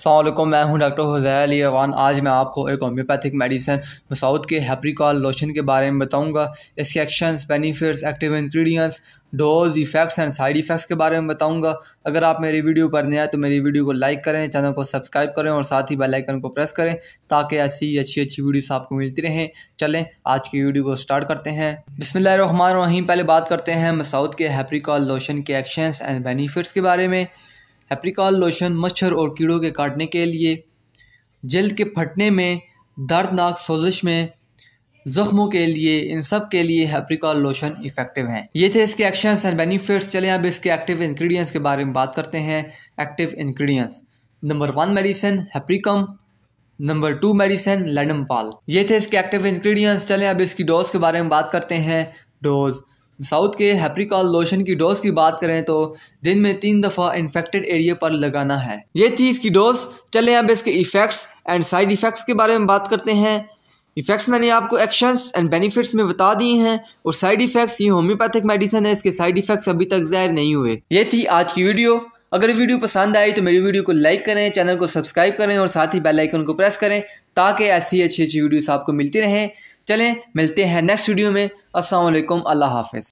अल्लाम मैं हूँ डॉक्टर हुजैर अली अवान आज मैं आपको एक होम्योपैथिक मेडिसन मसाउद के हैप्रिकॉल लोशन के बारे में बताऊँगा। इसके actions benefits active ingredients dose effects and side effects के बारे में बताऊँगा। अगर आप मेरी वीडियो पर नए आए तो मेरी वीडियो को लाइक करें, चैनल को सब्सक्राइब करें और साथ ही बेल आइकन को प्रेस करें, ताकि ऐसी अच्छी अच्छी वीडियोस आपको मिलती रहें। चलें, आज की वीडियो को स्टार्ट करते हैं। बिसमीम पहले बात करते हैं मसाउद के हैप्रिकॉल लोशन के एक्शंस एंड बेनिफिट्स के बारे में। एप्रिकॉल लोशन मच्छर और कीड़ों के काटने के लिए, जल्द के फटने में, दर्दनाक सोजिश में, ज़ख्मों के लिए, इन सब के लिए हेप्रिकॉल लोशन इफ़ेक्टिव हैं। ये थे इसके एक्शंस एंड बेनिफिट्स चले अब इसके एक्टिव इंग्रेडिएंट्स के बारे में बात करते हैं। Active ingredients number one medicine hypericum number two medicine ledum पाल ये थे इसके एक्टिव इंग्रेडिएंट्स चले अब इसकी डोज के बारे में बात करते हैं। डोज साउथ के हैप्रिकॉल लोशन की डोज की बात करें तो दिन में तीन दफ़ा इन्फेक्टेड एरिया पर लगाना है। ये थी इसकी डोज, चलें अब इसके इफ़ेक्ट्स एंड साइड इफ़ेक्ट्स के बारे में बात करते हैं। इफ़ेक्ट्स मैंने आपको एक्शंस एंड बेनिफिट्स में बता दिए हैं और साइड इफ़ेक्ट्स ये होम्योपैथिक मेडिसिन है, इसके साइड इफ़ेक्ट्स अभी तक ज़ाहिर नहीं हुए। ये थी आज की वीडियो अगर वीडियो पसंद आई तो मेरी वीडियो को लाइक करें चैनल को सब्सक्राइब करें और साथ ही बेल आइकन को प्रेस करें ताकि ऐसी अच्छी अच्छी वीडियोस आपको मिलती रहें। चलें, मिलते हैं नेक्स्ट वीडियो में। अस्सलाम वालेकुम अल्लाह हाफिज़।